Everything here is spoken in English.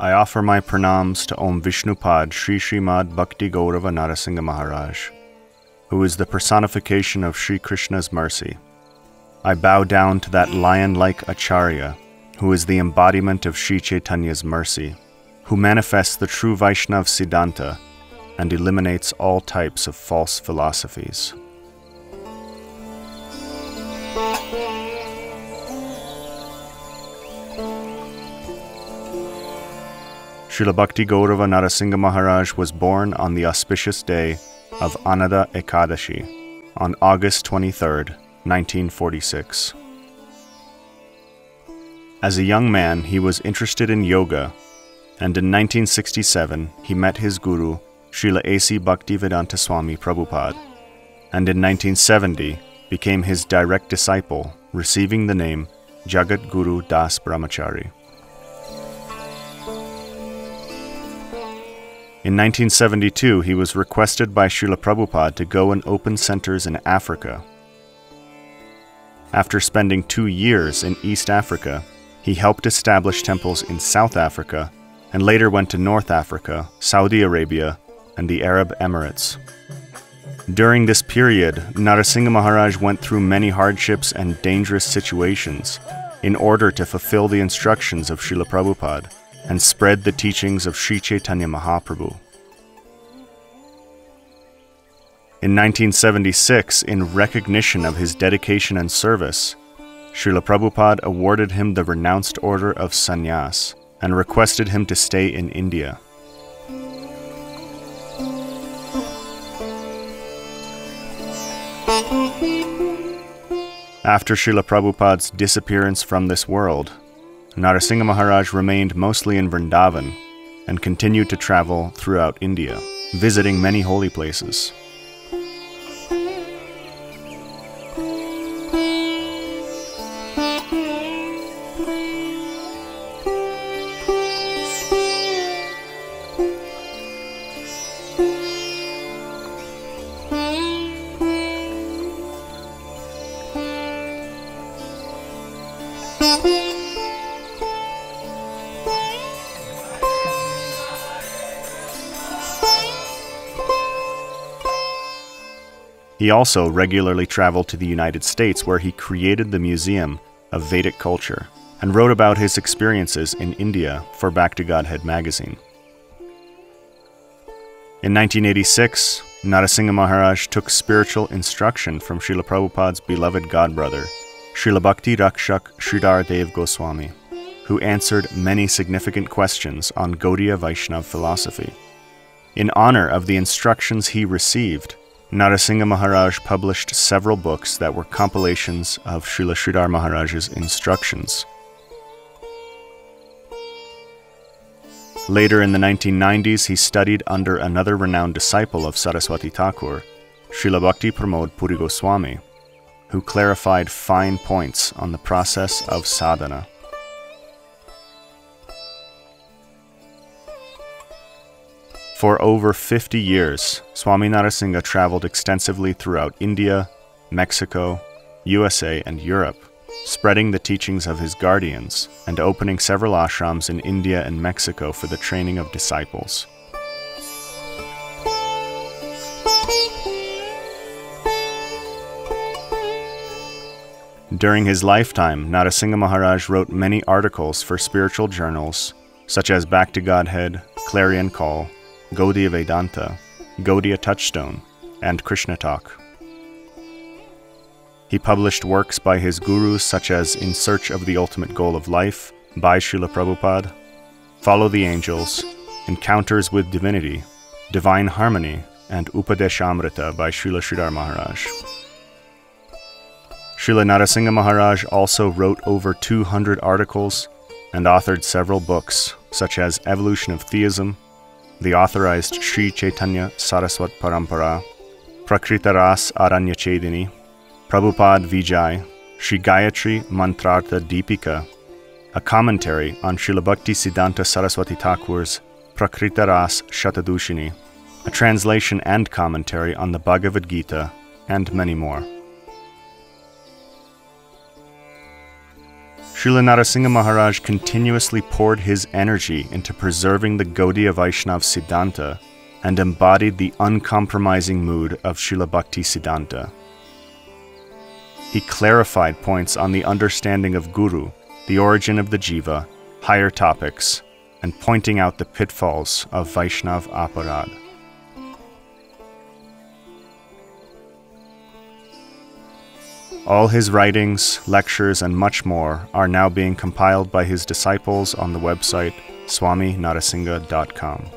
I offer my pranams to Om Vishnupad Sri Srimad Bhakti Gaurava Maharaj, who is the personification of Sri Krishna's mercy. I bow down to that lion like Acharya, who is the embodiment of Sri Chaitanya's mercy, who manifests the true Vaishnav Siddhanta and eliminates all types of false philosophies. Srila Bhakti Gaurava Narasingha Maharaj was born on the auspicious day of Annada Ekadashi on August 23, 1946. As a young man, he was interested in yoga, and in 1967 he met his guru, Srila A.C. Bhaktivedanta Swami Prabhupada, and in 1970 became his direct disciple, receiving the name Jagat Guru Das Brahmachari. In 1972, he was requested by Srila Prabhupada to go and open centers in Africa. After spending two years in East Africa, he helped establish temples in South Africa and later went to North Africa, Saudi Arabia, and the Arab Emirates. During this period, Narasingha Maharaj went through many hardships and dangerous situations in order to fulfill the instructions of Srila Prabhupada and spread the teachings of Sri Chaitanya Mahaprabhu. In 1976, in recognition of his dedication and service, Srila Prabhupada awarded him the renounced order of sannyas and requested him to stay in India. After Srila Prabhupada's disappearance from this world, Narasingha Maharaj remained mostly in Vrindavan and continued to travel throughout India, visiting many holy places. He also regularly traveled to the United States where he created the Museum of Vedic Culture and wrote about his experiences in India for Back to Godhead magazine. In 1986, Narasingha Maharaj took spiritual instruction from Srila Prabhupada's beloved godbrother, Srila Bhakti Rakshak Sridhar Dev Goswami, who answered many significant questions on Gaudiya Vaishnav philosophy. In honor of the instructions he received, Narasingha Maharaj published several books that were compilations of Srila Sridhar Maharaj's instructions. Later in the 1990s, he studied under another renowned disciple of Saraswati Thakur, Srila Bhakti Pramod Puri Goswami, who clarified fine points on the process of sadhana. For over 50 years, Swami Narasingha traveled extensively throughout India, Mexico, USA, and Europe, spreading the teachings of his guardians and opening several ashrams in India and Mexico for the training of disciples. During his lifetime, Narasingha Maharaj wrote many articles for spiritual journals such as Back to Godhead, Clarion Call, Gaudiya Vedanta, Gaudiya Touchstone, and Krishna Talk. He published works by his gurus such as In Search of the Ultimate Goal of Life by Srila Prabhupada, Follow the Angels, Encounters with Divinity, Divine Harmony, and Upadeshamrita by Srila Sridhar Maharaj. Srila Narasingha Maharaj also wrote over 200 articles and authored several books, such as Evolution of Theism, the authorized Sri Chaitanya Saraswat Parampara, Prakrita Ras Aranya Chedini, Prabhupada Vijay, Sri Gayatri Mantrartha Deepika, a commentary on Srila Bhakti Siddhanta Saraswati Thakur's Prakrita Ras Shatadushini, a translation and commentary on the Bhagavad Gita, and many more. Srila Narasingha Maharaj continuously poured his energy into preserving the Gaudiya Vaishnav Siddhanta and embodied the uncompromising mood of Srila Bhakti Siddhanta. He clarified points on the understanding of Guru, the origin of the jiva, higher topics, and pointing out the pitfalls of Vaishnav Aparad. All his writings, lectures, and much more are now being compiled by his disciples on the website swaminarasingha.com.